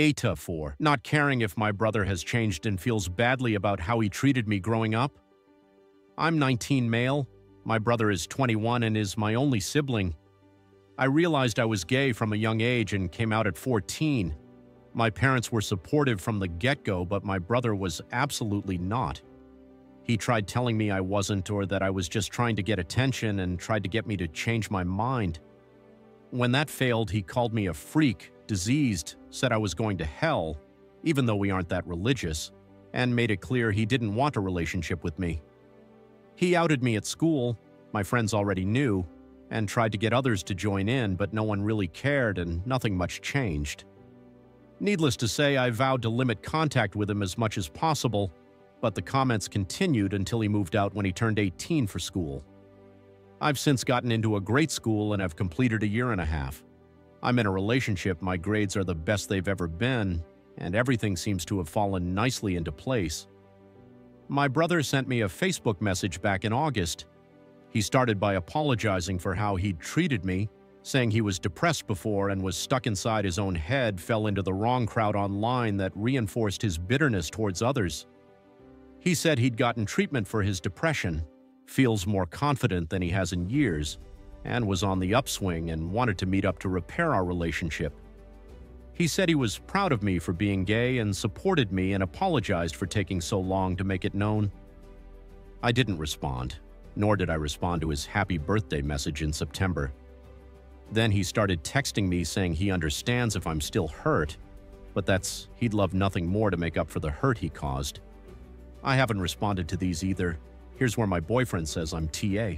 AITA for not caring if my brother has changed and feels badly about how he treated me growing up? I'm 19 male, my brother is 21 and is my only sibling. I realized I was gay from a young age and came out at 14. My parents were supportive from the get-go, but my brother was absolutely not. He tried telling me I wasn't or that I was just trying to get attention and tried to get me to change my mind. When that failed, he called me a freak, diseased, said I was going to hell, even though we aren't that religious, and made it clear he didn't want a relationship with me. He outed me at school, my friends already knew, and tried to get others to join in, but no one really cared and nothing much changed. Needless to say, I vowed to limit contact with him as much as possible, but the comments continued until he moved out when he turned 18 for school. I've since gotten into a great school and have completed a year and a half. I'm in a relationship, my grades are the best they've ever been, and everything seems to have fallen nicely into place. My brother sent me a Facebook message back in August. He started by apologizing for how he'd treated me, saying he was depressed before and was stuck inside his own head, fell into the wrong crowd online that reinforced his bitterness towards others. He said he'd gotten treatment for his depression, feels more confident than he has in years, and was on the upswing and wanted to meet up to repair our relationship. He said he was proud of me for being gay and supported me and apologized for taking so long to make it known. I didn't respond, nor did I respond to his happy birthday message in September. Then he started texting me saying he understands if I'm still hurt, but that's he'd love nothing more to make up for the hurt he caused. I haven't responded to these either. Here's where my boyfriend says I'm TA.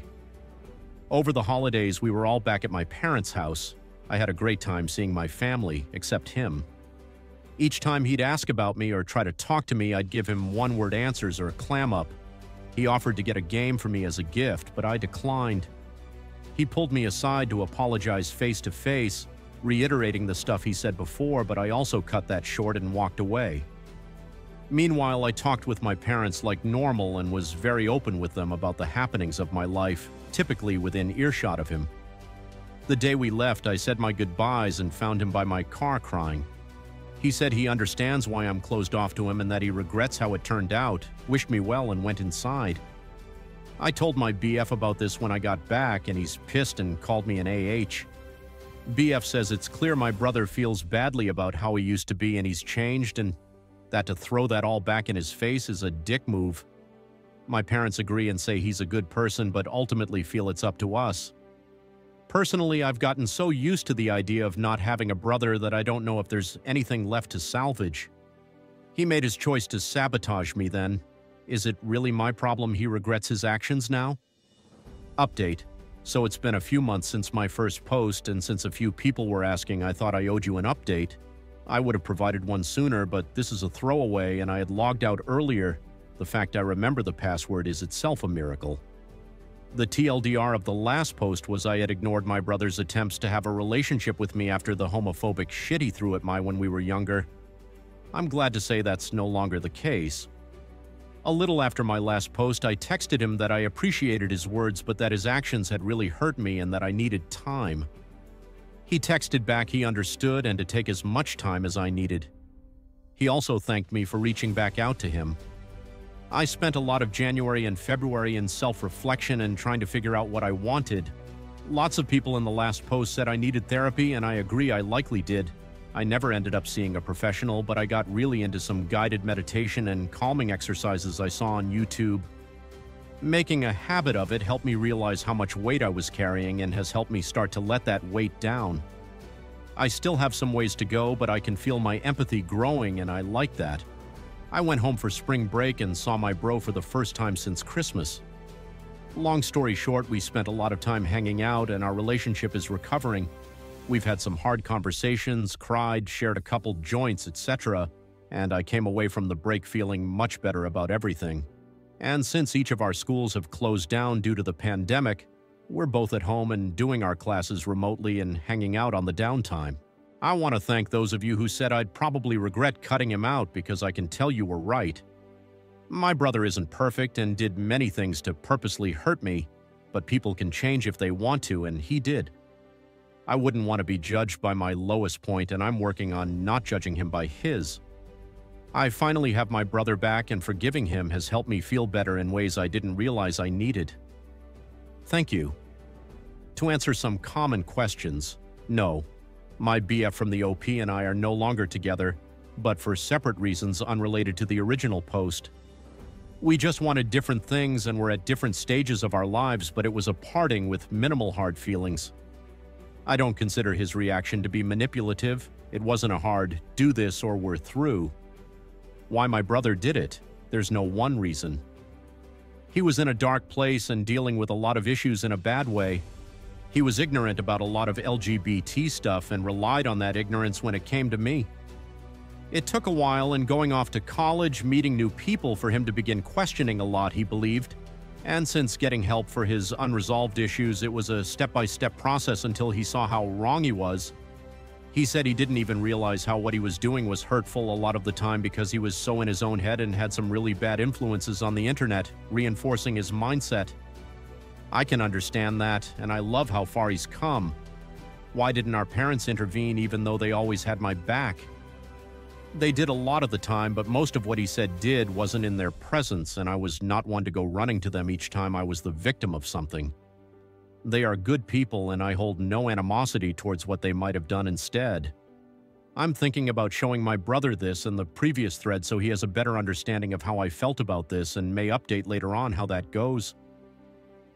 Over the holidays, we were all back at my parents' house. I had a great time seeing my family, except him. Each time he'd ask about me or try to talk to me, I'd give him one-word answers or a clam up. He offered to get a game for me as a gift, but I declined. He pulled me aside to apologize face to face, reiterating the stuff he said before, but I also cut that short and walked away. Meanwhile, I talked with my parents like normal and was very open with them about the happenings of my life, typically within earshot of him. The day we left, I said my goodbyes and found him by my car crying. He said he understands why I'm closed off to him and that he regrets how it turned out, wished me well, and went inside. I told my BF about this when I got back, and he's pissed and called me an AH. BF says it's clear my brother feels badly about how he used to be and he's changed, and that to throw that all back in his face is a dick move. My parents agree and say he's a good person, but ultimately feel it's up to us. Personally, I've gotten so used to the idea of not having a brother that I don't know if there's anything left to salvage. He made his choice to sabotage me then, is it really my problem he regrets his actions now? Update. So it's been a few months since my first post, and since a few people were asking, I thought I owed you an update. I would have provided one sooner, but this is a throwaway and I had logged out earlier. The fact I remember the password is itself a miracle. The TLDR of the last post was I had ignored my brother's attempts to have a relationship with me after the homophobic shit he threw at my when we were younger. I'm glad to say that's no longer the case. A little after my last post, I texted him that I appreciated his words but that his actions had really hurt me and that I needed time. He texted back he understood and to take as much time as I needed. He also thanked me for reaching back out to him. I spent a lot of January and February in self-reflection and trying to figure out what I wanted. Lots of people in the last post said I needed therapy and I agree I likely did. I never ended up seeing a professional, but I got really into some guided meditation and calming exercises I saw on YouTube. Making a habit of it helped me realize how much weight I was carrying and has helped me start to let that weight down. I still have some ways to go, but I can feel my empathy growing and I like that. I went home for spring break and saw my bro for the first time since Christmas. Long story short, we spent a lot of time hanging out and our relationship is recovering. We've had some hard conversations, cried, shared a couple joints, etc., and I came away from the break feeling much better about everything. And since each of our schools have closed down due to the pandemic, we're both at home and doing our classes remotely and hanging out on the downtime. I want to thank those of you who said I'd probably regret cutting him out because I can tell you were right. My brother isn't perfect and did many things to purposely hurt me, but people can change if they want to, and he did. I wouldn't want to be judged by my lowest point, and I'm working on not judging him by his. I finally have my brother back, and forgiving him has helped me feel better in ways I didn't realize I needed. Thank you. To answer some common questions, no. My BF from the OP and I are no longer together, but for separate reasons unrelated to the original post. We just wanted different things and were at different stages of our lives, but it was a parting with minimal hard feelings. I don't consider his reaction to be manipulative. It wasn't a hard, do this or we're through. Why my brother did it, there's no one reason. He was in a dark place and dealing with a lot of issues in a bad way. He was ignorant about a lot of LGBT stuff and relied on that ignorance when it came to me. It took a while and going off to college, meeting new people for him to begin questioning a lot he believed. And since getting help for his unresolved issues, it was a step by step process until he saw how wrong he was. He said he didn't even realize how what he was doing was hurtful a lot of the time because he was so in his own head and had some really bad influences on the internet, reinforcing his mindset. I can understand that, and I love how far he's come. Why didn't our parents intervene even though they always had my back? They did a lot of the time, but most of what he said did wasn't in their presence, and I was not one to go running to them each time I was the victim of something. They are good people, and I hold no animosity towards what they might have done instead. I'm thinking about showing my brother this in the previous thread so he has a better understanding of how I felt about this and may update later on how that goes.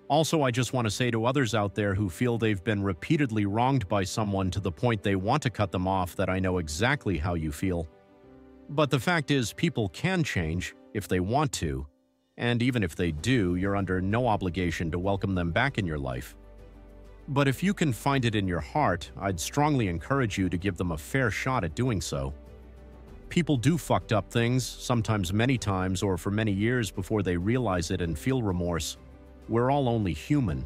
Also, I just want to say to others out there who feel they've been repeatedly wronged by someone to the point they want to cut them off that I know exactly how you feel. But the fact is, people can change if they want to, and even if they do, you're under no obligation to welcome them back in your life. But if you can find it in your heart, I'd strongly encourage you to give them a fair shot at doing so. People do fucked up things, sometimes many times or for many years before they realize it and feel remorse. We're all only human,